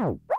Oh.